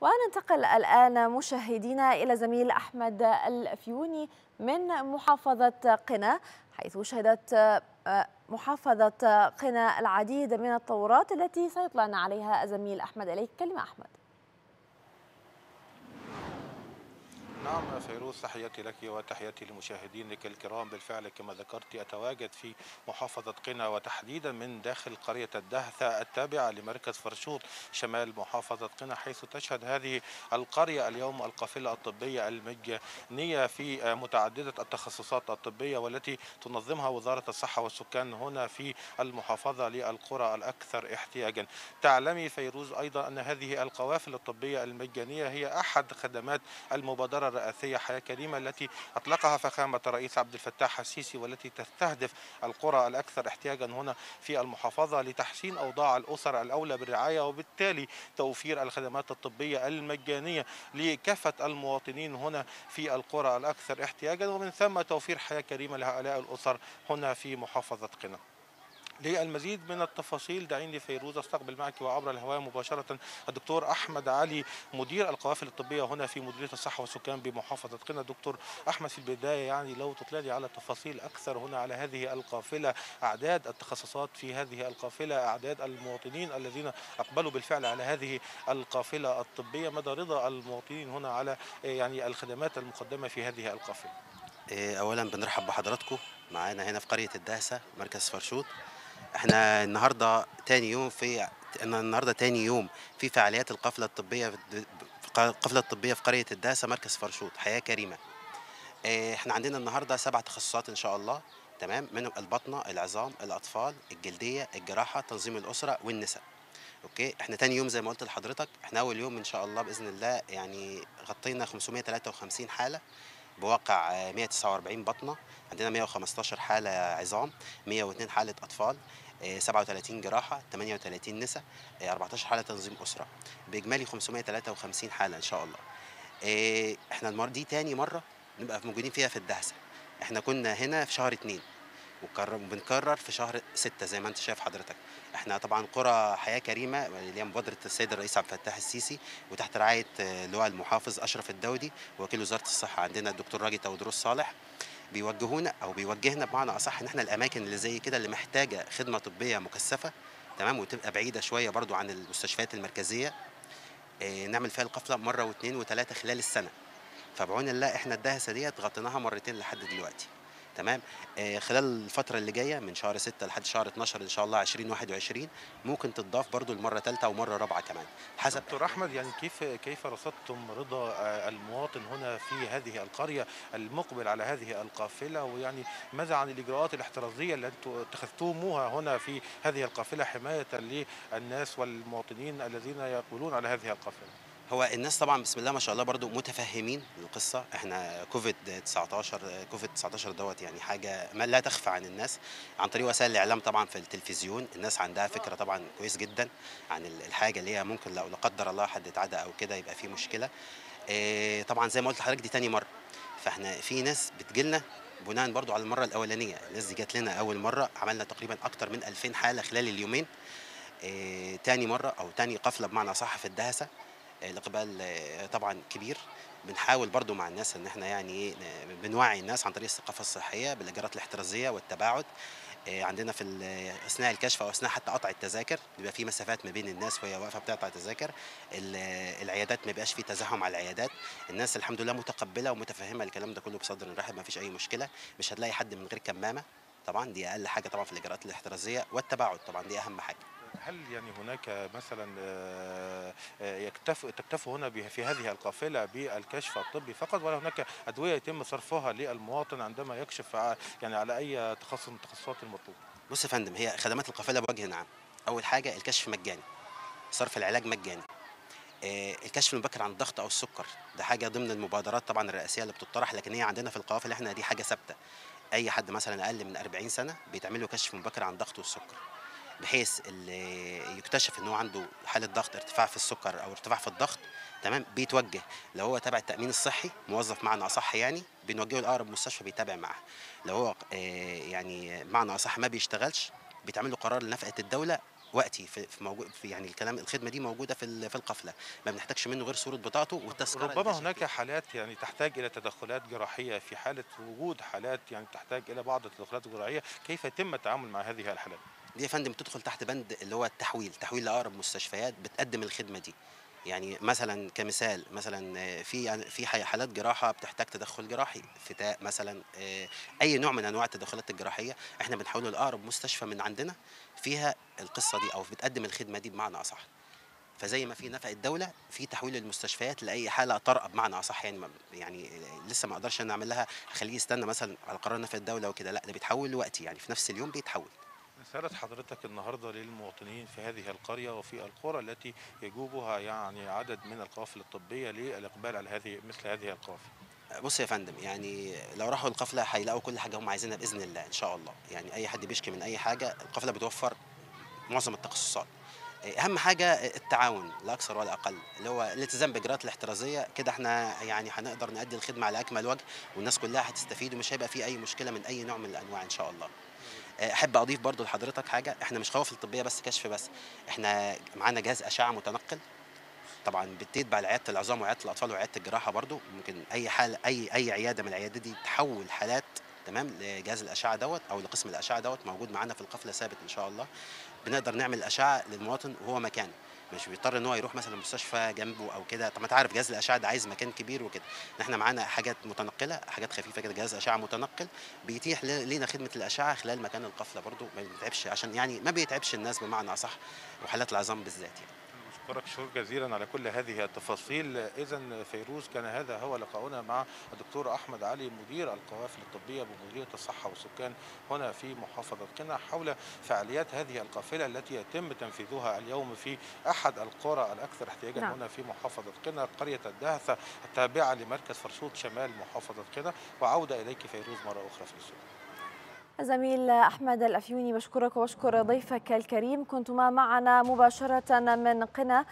وننتقل الآن مشاهدينا إلى زميل أحمد الفيوني من محافظة قنا حيث شهدت محافظة قنا العديد من التطورات التي سيطلعنا عليها الزميل أحمد إليك. كلمة أحمد. نعم فيروز تحياتي لك وتحياتي لمشاهدينك الكرام. بالفعل كما ذكرت أتواجد في محافظة قنا وتحديدا من داخل قرية الدهثة التابعة لمركز فرشوط شمال محافظة قنا حيث تشهد هذه القرية اليوم القافلة الطبية المجانية في متعددة التخصصات الطبية والتي تنظمها وزارة الصحة والسكان هنا في المحافظة للقرى الأكثر احتياجا. تعلمي فيروز أيضا أن هذه القوافل الطبية المجانية هي أحد خدمات المبادرة الرئاسية حياة كريمة التي أطلقها فخامة الرئيس عبد الفتاح السيسي والتي تستهدف القرى الأكثر احتياجا هنا في المحافظة لتحسين أوضاع الأسر الأولى بالرعاية وبالتالي توفير الخدمات الطبية المجانية لكافة المواطنين هنا في القرى الأكثر احتياجا ومن ثم توفير حياة كريمة لهؤلاء الأسر هنا في محافظة قنا. للمزيد من التفاصيل دعيني فيروز أستقبل معك وعبر الهواء مباشرة الدكتور أحمد علي مدير القوافل الطبية هنا في مديريه الصحة والسكان بمحافظة قنا. دكتور أحمد في البداية يعني لو تطلعني على تفاصيل أكثر هنا على هذه القافلة أعداد التخصصات في هذه القافلة أعداد المواطنين الذين أقبلوا بالفعل على هذه القافلة الطبية مدى رضا المواطنين هنا على يعني الخدمات المقدمة في هذه القافلة؟ اولا بنرحب بحضراتكم معانا هنا في قرية الدهسة مركز فرشوط إحنا النهارده تاني يوم في النهارده تاني يوم في فعاليات القافله الطبية القافله الطبية في قرية الدهسه مركز فرشوط حياة كريمة. إحنا عندنا النهارده سبع تخصصات إن شاء الله تمام؟ منهم البطنة العظام الأطفال الجلدية الجراحة تنظيم الأسرة والنساء. أوكي؟ إحنا تاني يوم زي ما قلت لحضرتك إحنا أول يوم إن شاء الله بإذن الله يعني غطينا 553 حالة. بواقع 149 بطنة عندنا 115 حالة عظام 102 حالة أطفال 37 جراحة 38 نساء 14 حالة تنظيم أسرة. بإجمالي 553 حالة إن شاء الله. إحنا المره دي تاني مرة نبقى موجودين فيها في الدهسه إحنا كنا هنا في شهر اتنين. وبنكرر في شهر ستة زي ما انت شايف حضرتك. إحنا طبعا قرى حياة كريمة اللي هي مبادرة السيد الرئيس عبد الفتاح السيسي وتحت رعاية اللواء المحافظ أشرف الدودي وكيل وزارة الصحة عندنا الدكتور راجي تودروس صالح. بيوجهونا أو بيوجهنا بمعنى أصح إن إحنا الأماكن اللي زي كده اللي محتاجة خدمة طبية مكثفة تمام؟ وتبقى بعيدة شوية برضو عن المستشفيات المركزية آه نعمل فيها القفلة مرة واثنين وثلاثه خلال السنة. فبعون الله إحنا الدهسة ديت غطيناها مرتين لحد دلوقتي. تمام؟ آه خلال الفترة اللي جاية من شهر 6 لحد شهر 12 إن شاء الله 2021 ممكن تضاف برضو المرة ثالثة ومرة رابعة كمان. حسب دكتور أحمد يعني كيف كيف رصدتم رضا المواطن هنا في هذه القرية المقبل على هذه القافلة؟ ويعني ماذا عن الإجراءات الاحترازية اللي أنتم اتخذتموها هنا في هذه القافلة حماية للناس والمواطنين الذين يقبلون على هذه القافلة؟ هو الناس طبعا بسم الله ما شاء الله برضو متفهمين القصة. إحنا كوفيد 19 كوفيد 19 دوت يعني حاجة ما لا تخفى عن الناس. عن طريق وسائل الإعلام طبعا في التلفزيون الناس عندها فكرة طبعا كويس جدا عن الحاجة اللي هي ممكن لو لا قدر الله حد اتعدى أو كده يبقى في مشكلة. آه طبعا زي ما قلت لحضرتك دي تاني مرة. فإحنا في ناس بتجيلنا بناء برضو على المرة الأولانية. الناس دي جات لنا أول مرة عملنا تقريبا أكتر من 2000 حالة خلال اليومين. آه تاني مرة أو تاني قفلة بمعنى صح في الدهسة. الاقبال طبعا كبير. بنحاول برضو مع الناس إن إحنا يعني بنوعي الناس عن طريق الثقافة الصحية بالاجراءات الاحترازية والتباعد. عندنا في أثناء الكشف أو أثناء حتى قطع التذاكر بيبقى في مسافات ما بين الناس وهي واقفة بتقطع التذاكر العيادات ما بيبقاش في تزاحم على العيادات. الناس الحمد لله متقبلة ومتفهمة الكلام ده كله بصدر رحب ما فيش أي مشكلة. مش هتلاقي حد من غير كمامة. طبعا دي أقل حاجة طبعا في الاجراءات الاحترازية والتباعد طبعا دي أهم حاجة. هل يعني هناك مثلا يكتف تكتفوا هنا في هذه القافلة بالكشف الطبي فقط ولا هناك أدوية يتم صرفها للمواطن عندما يكشف يعني على أي تخصص من التخصصات المطلوبة؟ بص يا فندم هي خدمات القافلة بوجه عام أول حاجة الكشف مجاني. صرف العلاج مجاني. الكشف المبكر عن الضغط أو السكر ده حاجة ضمن المبادرات طبعا الرئاسية اللي بتطرح لكن هي عندنا في القوافل إحنا دي حاجة ثابتة. أي حد مثلا أقل من 40 سنة بيتعمل له كشف مبكر عن الضغط والسكر. بحيث اللي يكتشف إن هو عنده حالة ضغط ارتفاع في السكر أو ارتفاع في الضغط تمام؟ بيتوجه. لو هو تبع التأمين الصحي موظف معنى أصح يعني بنوجهه لأقرب مستشفى بيتابع معاه. لو هو يعني معنى أصح ما بيشتغلش بيتعمل له قرار لنفقه الدولة وقتي في موجود في يعني الكلام الخدمة دي موجودة في في القفلة. ما بنحتاجش منه غير صورة بطاقته والتذكرة ربما هناك. حالات يعني تحتاج إلى تدخلات جراحية في حالة وجود حالات يعني تحتاج إلى بعض التدخلات الجراحية. كيف يتم التعامل مع هذه الحالات؟ دي يا فندم بتدخل تحت بند اللي هو التحويل تحويل لأقرب مستشفيات بتقدم الخدمة دي؟ يعني مثلا كمثال مثلا في في حي- حالات جراحة بتحتاج تدخل جراحي فتاء مثلا آه، أي نوع من أنواع التدخلات الجراحية إحنا بنحوله لأقرب مستشفى من عندنا فيها القصة دي أو بتقدم الخدمة دي بمعنى أصح. فزي ما في نفق الدولة في تحويل المستشفيات لأي حالة طارئة بمعنى أصح يعني يعني لسه ما أقدرش أنا أعمل لها اخليه يستنى مثلا على قرار نفق الدولة وكده لأ ده بيتحول وقتي يعني في نفس اليوم بيتحول. رسالة حضرتك النهاردة للمواطنين في هذه القرية وفي القرى التي يجوبها يعني عدد من القوافل الطبية للإقبال على هذه مثل هذه القوافل؟ بص يا فندم يعني لو راحوا القفله هيلاقوا كل حاجة هم عايزينها بإذن الله إن شاء الله. يعني أي حد بيشكي من أي حاجة القفله بتوفر معظم التخصصات. أهم حاجة التعاون لا أكثر ولا أقل اللي هو الالتزام بالاجراءات الاحترازية. كده إحنا يعني هنقدر نأدي الخدمة على أكمل وجه والناس كلها هتستفيد ومش هيبقى في أي مشكلة من أي نوع من الأنواع إن شاء الله. أحب أضيف برضو لحضرتك حاجة إحنا مش قوافل طبيه بس كشف بس. إحنا معانا جهاز أشعة متنقل. طبعا بتتبع لعيادة العظام وعيادة الأطفال وعيادة الجراحة برضو. ممكن أي حالة أي أي عيادة من العيادات دي تحول حالات تمام لجهاز الأشعة دوت أو لقسم الأشعة دوت موجود معانا في القفلة ثابت إن شاء الله. بنقدر نعمل أشعة للمواطن وهو مكانه. مش بيضطر إن هو يروح مثلا مستشفى جنبه أو كده. طب ما أنت عارف جهاز الأشعة ده عايز مكان كبير وكده. إحنا معانا حاجات متنقلة حاجات خفيفة كده جهاز أشعة متنقل بيتيح لينا خدمة الأشعة خلال مكان القفلة برضو. ما بيتعبش عشان يعني ما بيتعبش الناس بمعنى أصح وحالات العظام بالذات يعني. أشكرك شكرا جزيلا على كل هذه التفاصيل. إذا فيروز كان هذا هو لقاؤنا مع الدكتور أحمد علي مدير القوافل الطبية بمديرية الصحة والسكان هنا في محافظة قنا حول فعاليات هذه القافلة التي يتم تنفيذها اليوم في أحد القرى الأكثر احتياجا نعم. هنا في محافظة قنا قرية الدهثة التابعة لمركز فرشوط شمال محافظة قنا وعودة إليك فيروز مرة أخرى في السوق زميل أحمد الأفيوني بشكرك وبشكر ضيفك الكريم. كنتما معنا مباشرة من قنا